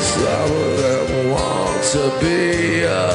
someone that wants to be a